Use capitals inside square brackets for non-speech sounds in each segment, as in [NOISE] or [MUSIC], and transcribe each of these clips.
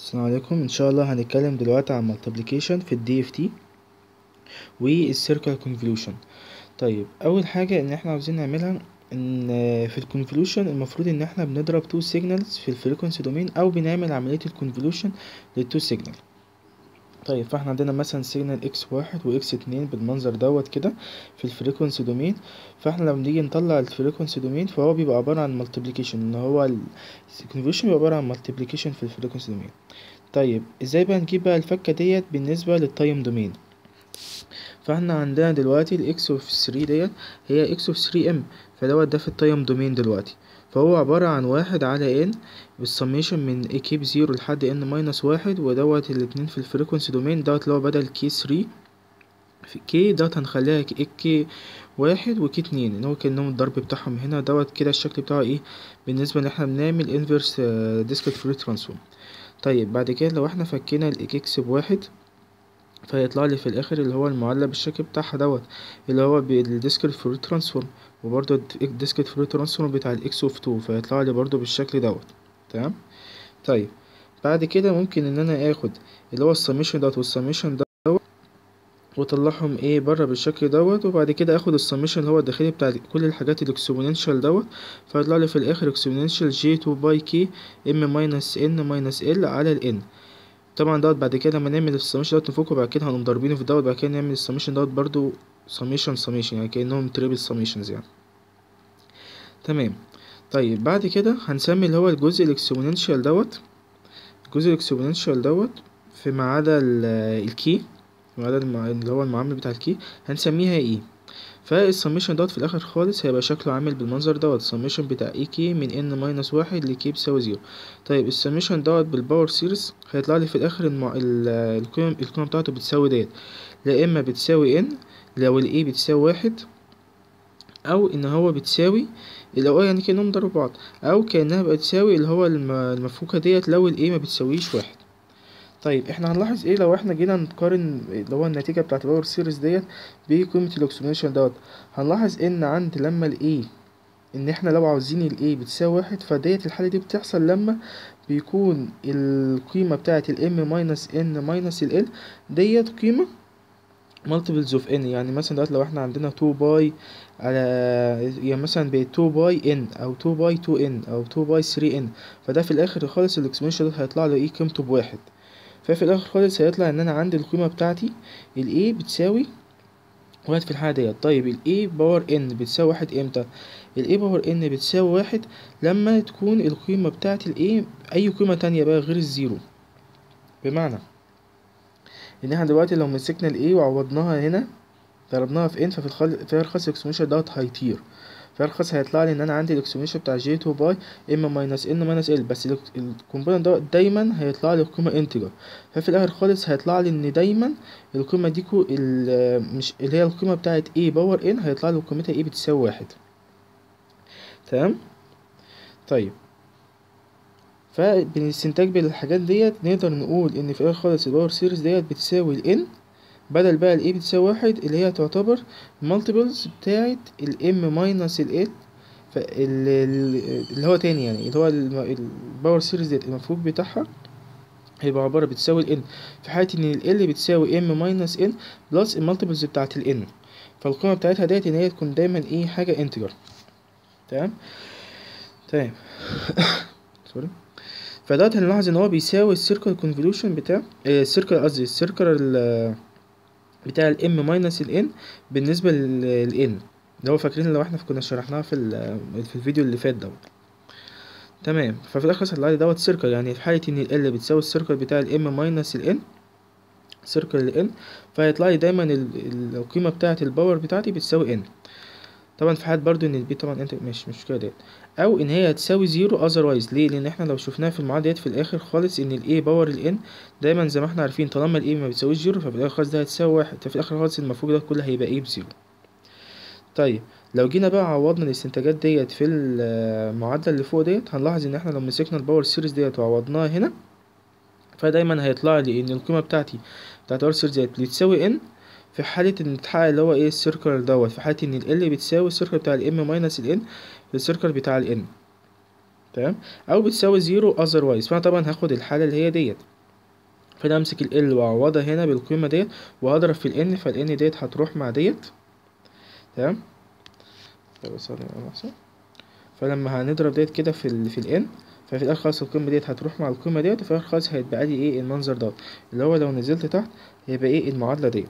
السلام عليكم. إن شاء الله هنتكلم دلوقتي عن multiplication في ال DFT والcircular convolution. طيب أول حاجة إن إحنا عاوزين نعملها إن في ال convolution المفروض إن إحنا بنضرب two signals في ال frequency domain أو بنعمل عملية ال convolution لل two signal طيب فاحنا عندنا مثلا signal x واحد و x اتنين بالمنظر دوت كده في ال frequency domain. فاحنا لما نيجي نطلع ال frequency domain فهو بيبقى عبارة عن multiplication إن هو ال convolution بيبقى عبارة عن multiplication في ال frequency domain. طيب إزاي بقى نجيب بقى الفكة ديت بالنسبة لل time domain فاحنا عندنا دلوقتي ال x of 3 ديت هي x of 3 m فدوت ده في ال time domain دلوقتي. فهو عبارة عن واحد على n بال summation من a k بزيرو لحد n minus واحد ودوت الاتنين في ال frequency domain دوت اللي هو بدل k 3 في k دوت هنخليها k واحد و k اتنين. إن هو كأنهم الضرب بتاعهم هنا دوت كده الشكل بتاعه إيه؟ بالنسبة إن إحنا بنعمل inverse discrete Fourier transform طيب بعد كده لو إحنا فكينا ال x بواحد فيطلع لي في الآخر اللي هو المعادلة بالشكل بتاعها دوت اللي هو بال discrete Fourier transform وبرضه ال discrete Fourier transform بتاع ال x of 2 فيطلع لي برضه بالشكل دوت. تمام؟ طيب بعد كده ممكن إن أنا آخد اللي هو السميشن دوت والسميشن دوت وأطلعهم إيه بره بالشكل دوت وبعد كده آخد السميشن اللي هو الداخلي بتاع كل الحاجات ال exponential دوت فيطلع لي في الآخر exponential j 2 pi k m minus n minus l على ال n طبعا دوت بعد كده لما نعمل السميشن دوت نفكه بعد كده هنقوم ضاربينه في دوت بعد كده نعمل السميشن دوت برضو سميشن سميشن يعني كأنهم triple summations يعني. تمام. طيب بعد كده هنسمي اللي هو الجزء ال exponential دوت الجزء ال exponential دوت في ما عدا ال k ما عدا اللي هو المعامل بتاع ال k هنسميها إيه؟ فالسميشن دوت في الآخر خالص هيبقى شكله عامل بالمنظر دوت. ال summation بتاع a k من n minus واحد ل k بيساوي زيرو. طيب ال summation دوت بال power series هيطلع لي في الآخر المع... القيم القيمة بتاعته بتساوي ديت. لا إما بتساوي n لو ال a بتساوي واحد أو إن هو بتساوي لو يعني كأنهم ضربوا بعض أو كأنها بتساوي اللي هو المفكوكه ديت لو ال a ما بتساويش واحد. طيب إحنا هنلاحظ إيه لو إحنا جينا نقارن اللي هو النتيجة بتاعه ال power series ديت بقيمه ال exponential دوت؟ هنلاحظ إن عند لما ال a إن إحنا لو عاوزين ال a بتساوي واحد فديت الحالة دي بتحصل لما بيكون القيمة بتاعه ال m minus n minus l ديت قيمة multiples of n. يعني مثلا دلوقتي لو إحنا عندنا 2 pi على يعني مثلا ب 2 pi n أو 2 pi 2 n أو 2 pi 3 n فده في الآخر خالص ال exponential هيطلع له إيه؟ قيمته بواحد. ففي الآخر خالص هيطلع إن أنا عندي القيمة بتاعتي ال a بتساوي واحد في الحالة ديت. طيب ال a power n بتساوي واحد إمتى؟ ال a power n بتساوي واحد لما تكون القيمة بتاعت ال a أي قيمة تانية بقى غير الزيرو. بمعنى إن إحنا دلوقتي لو مسكنا ال a وعوضناها هنا ضربناها في n ففي الخل... في الخاص ال exponential دوت هيطير في الخاص هيطلع لي إن أنا عندي ال exponential بتاع j 2 pi m minus n minus l بس ال component دوت دايما هيطلع لي قيمة integer ففي الآخر خالص هيطلع لي إن دايما القيمة دي كو ال... مش اللي هي القيمة بتاعت a power n هيطلع لي قيمتها a بتساوي واحد. تمام؟ طيب. فبالاستنتاج بالحاجات ديت نقدر نقول إن في الآخر خالص ال power series ديت بتساوي ال n بدل بقى ال a بتساوي واحد اللي هي تعتبر multiples بتاعت ال m ال l اللي هو تاني يعني اللي هو ال power series ديت المفروض بتاعها هيبقى عبارة بتساوي ال n. في حالة إن ال l بتساوي m minus n plus ال multiples بتاعت ال n. فالقيمة بتاعتها ديت إن هي تكون دايما إيه حاجة integer تمام؟ تمام [LAUGHS] sorry. فدلوقتي هنلاحظ إن هو بيساوي ال circle convolution بتاع ال circle قصدي ال circle بتاع الام ماينس الان بالنسبة للان هو فاكرين لو إحنا كنا شرحناها في في الفيديو اللي فات دوت. تمام. ففي الآخر هتلاقي دوت سيركل يعني في حالة إن ال بتساوي السيركل بتاع الام ماينس الان سيركل الان فهيطلع لي دايما القيمة بتاعة الباور بتاعتي بتساوي ان طبعا في حالة برضو إن البي طبعا أنت مش كده. ديت أو إن هي هتساوي زيرو اذروايز ليه؟ لأن إحنا لو شفناها في المعادلة ديت في الآخر خالص إن الاي باور الان دايما زي ما إحنا عارفين طالما ال a ما بتساويش زيرو ففي الآخر خالص ده هتساوي واحد. ففي الآخر خالص المفروض ده كله هيبقى إيه بزيرو. طيب لو جينا بقى عوضنا الاستنتاجات ديت في المعادلة اللي فوق ديت هنلاحظ إن إحنا لو مسكنا ال power series ديت وعوضناها هنا فدايما هيطلع لي إن القيمة بتاعتي بتاعت ال power series ديت بتساوي n في حالة إن اتحقق اللي هو إيه ال circle دوت في حالة إن l بتساوي ال circle بتاع ال M minus ال N في ال circle بتاع ال N. تمام؟ أو بتساوي زيرو otherwise. فأنا طبعا هاخد الحالة اللي هي ديت. فأنا أمسك ال وأعوضها هنا بالقيمة ديت وهضرب في ال N فال N ديت هتروح مع ديت. تمام. فلما هنضرب ديت كده في ال في ال N ففي الآخر خالص القيمة ديت هتروح مع القيمة ديت وفي الآخر خالص هيتبقى لي إيه المنظر دوت. اللي هو لو نزلت تحت هيبقى إيه المعادلة ديت.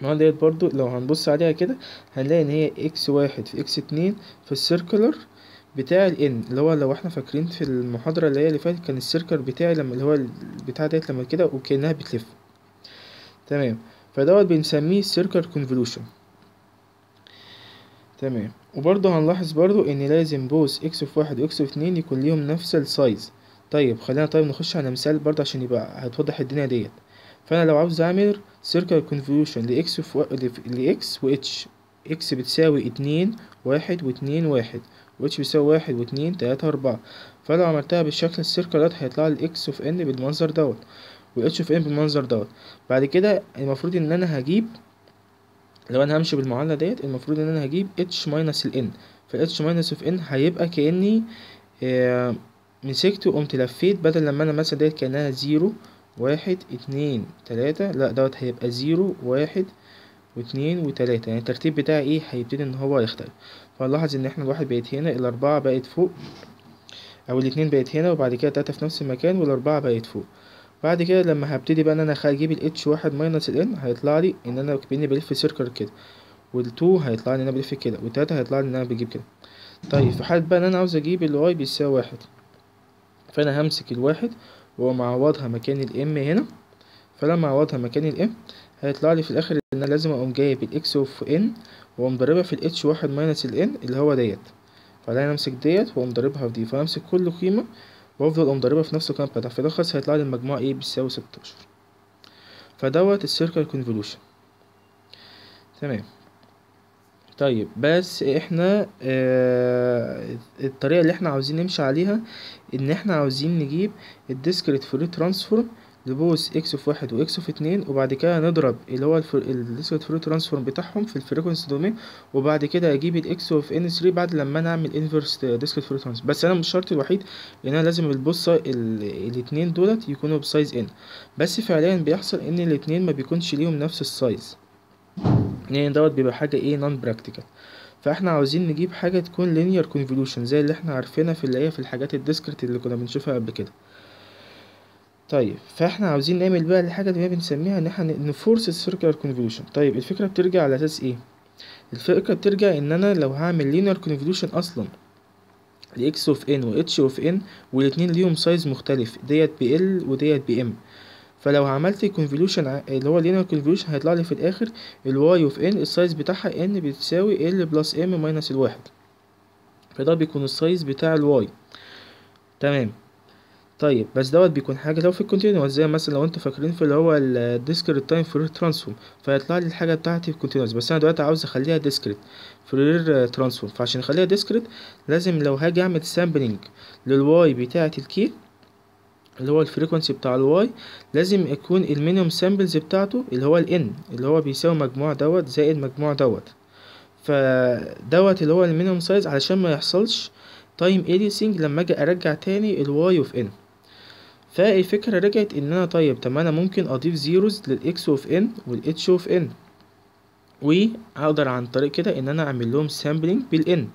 المعادلة ديت برضو لو هنبص عليها كده هنلاقي إن هي x واحد في x اتنين في ال circular بتاع ال N اللي هو لو إحنا فاكرين في المحاضرة اللي هي اللي فاتت كان ال circle بتاعي لما اللي هو البتاع ديت لما كده وكأنها بتلف. تمام. فدوت بنسميه circle convolution تمام. وبرضه هنلاحظ برضه إن لازم بوس إكس في واحد وإكس في اتنين يكون ليهم نفس ال size طيب خلينا طيب نخش على مثال برضه عشان يبقى هتوضح الدنيا ديت. فأنا لو عاوز أعمل circular convolution ل x و... ل x و h. x بتساوي اتنين واحد واتنين واحد. وإتش بيساوي واحد واتنين تلاتة أربعة. فلو عملتها بالشكل ال circular دوت هيطلع لي x of n بالمنظر دوت. وال h of n بالمنظر دوت. بعد كده المفروض إن أنا هجيب لو أنا همشي بالمعادلة ديت المفروض إن أنا هجيب h minus ال n فال h minus of n هيبقى كأني آه مسكت وقمت لفيت بدل لما أنا مثلا ديت كأنها zero واحد اتنين تلاتة. لا دوت هيبقى zero واحد واتنين وتلاتة. يعني الترتيب بتاعي إيه؟ هيبتدي إن هو يختلف. فنلاحظ إن إحنا الواحد بقت هنا الأربعة بقت فوق أو الاتنين بقت هنا وبعد كده تلاتة في نفس المكان والأربعة بقت فوق. بعد كده لما هبتدي بقى إن أنا أجيب ال h واحد minus ال n هيطلع لي إن أنا كأني بلف circle كده. وال two هيطلع لي إن أنا بلف كده والتلاتة هيطلع لي إن أنا بجيب كده. طيب في حالة بقى إن أنا عاوز أجيب ال y بيساوي واحد. فأنا همسك الواحد ومعوضها مكان ال m هنا. فلما اعوضها مكان ال m هيطلع لي في الآخر إن أنا لازم أقوم جايب ال x of n وأقوم ضاربها في ال h واحد minus ال n اللي هو ديت. فانا أمسك ديت وأقوم ضاربها في دي. فامسك كل قيمة وأفضل أقوم ضاربها في نفس القيمه بتاعتها في الآخر هيطلع لي المجموع إيه بيساوي ستاشر. فدوت ال circular convolution تمام. طيب بس إحنا آه الطريقة اللي إحنا عاوزين نمشي عليها إن إحنا عاوزين نجيب ال discrete Fourier transform ل both x في واحد و x في اتنين وبعد كده نضرب اللي هو ال discrete Fourier transform بتاعهم في ال frequency domain وبعد كده أجيب ال x of n 3 بعد لما أنا أعمل inverse discrete Fourier transform بس أنا مش الشرط الوحيد إن أنا لازم ال both الاتنين دولت يكونوا ب size n بس فعليا بيحصل إن الاتنين ما بيكونش ليهم نفس ال size يعني دوت بيبقى حاجة إيه non practical فاحنا عاوزين نجيب حاجة تكون linear convolution زي اللي إحنا عارفينها في اللي هي في الحاجات ال discrete اللي كنا بنشوفها قبل كده. طيب فاحنا عاوزين نعمل بقى الحاجة اللي هي بنسميها ان إحنا ن force ال circular convolution طيب الفكرة بترجع على أساس إيه؟ الفكرة بترجع ان أنا لو هعمل linear convolution أصلا ل x of n و h of n والاتنين ليهم size مختلف ديت ب l وديت ب m فلو عملت convolution اللي هو linear convolution هيطلع لي في الآخر ال y of n ال size بتاعها n بتساوي l بلس m ماينس الواحد فده بيكون ال size بتاع ال y. تمام. طيب بس دوت بيكون حاجة لو في ال continuous زي مثلا لو أنتوا فاكرين في اللي هو ال discrete time Fourier transform فهيطلع لي الحاجة بتاعتي في ال continuous بس أنا دلوقتي عاوز أخليها discrete Fourier transform فعشان أخليها discrete لازم لو هاجي أعمل sampling لل y بتاعة ال k اللي هو ال frequency بتاع ال y لازم يكون ال minimum samples بتاعته اللي هو ال n اللي هو بيساوي مجموع دوت زائد مجموع دوت. فدوت اللي هو ال minimum size علشان ما يحصلش time aliasing لما أجي أرجع تاني ال y of n فالفكرة رجعت إن أنا طيب طب أنا ممكن أضيف zeros لل x of n وال h of n وأقدر عن طريق كده إن أنا أعمل لهم sampling بال n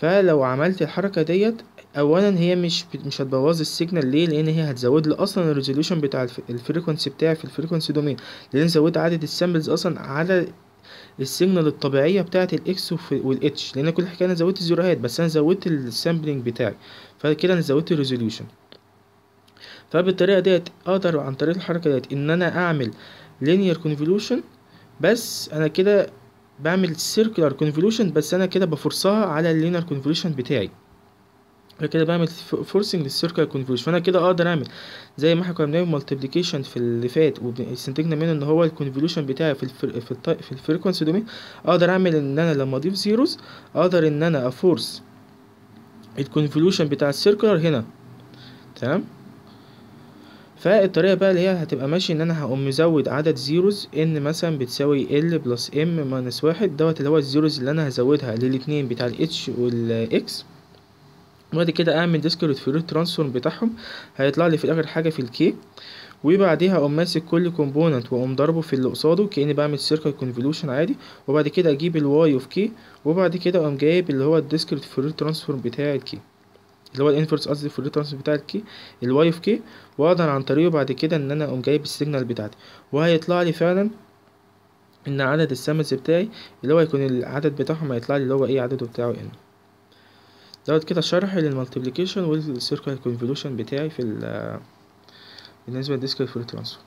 فلو عملت الحركة ديت اولا هي مش مش هتبوظ ال signal ليه؟ لأن هي هتزود لي أصلا ال resolution بتاع ال frequency بتاعي في ال frequency domain لأن زودت عدد ال samples أصلا على ال signal الطبيعية بتاعة ال x وال h لأن كل حكاية أنا زودت ال zero هات بس أنا زودت ال sampling بتاعي. فكده أنا زودت ال resolution فبالطريقة ديت أقدر عن طريق الحركة ديت إن أنا أعمل linear convolution بس أنا كده بعمل circular convolution بس أنا كده ب force ها على ال linear convolution بتاعي. كده بعمل forcing لل circular convolution فأنا كده أقدر أعمل زي ما إحنا كنا بنعمل multiplication في اللي فات واستنتجنا منه إن هو ال convolution بتاعي في الفر... في, الط... في ال frequency domain أقدر أعمل إن أنا لما أضيف zeros أقدر إن أنا ا force ال convolution بتاع ال circular هنا. تمام؟ فالطريقة بقى اللي هي هتبقى ماشي إن أنا هقوم مزود عدد zeros n مثلا بتساوي l plus m minus واحد دوت اللي هو ال zeros اللي أنا هزودها للاتنين بتاع الاتش والاكس وبعد كده اعمل discrete Fourier transform بتاعهم. هيطلع لي في الآخر حاجة في ال k. وبعديها أقوم ماسك كل component وأقوم ضربه في اللي قصاده كأني بعمل circular convolution عادي. وبعد كده أجيب ال y of k وبعد كده أقوم جايب اللي هو ال discrete Fourier transform بتاع ال k اللي هو ال inverse قصدي Fourier transform بتاع ال k ال y of k وأقدر عن طريقه بعد كده إن أنا أقوم جايب ال signal بتاعتي. وهيطلع لي فعلا إن عدد ال samples بتاعي اللي هو يكون العدد بتاعهم هيطلع لي اللي هو إيه عدده بتاعه n دوت كده شرح لل multiplication وال circular convolution بتاعي في ال بالنسبة لل discrete Fourier transform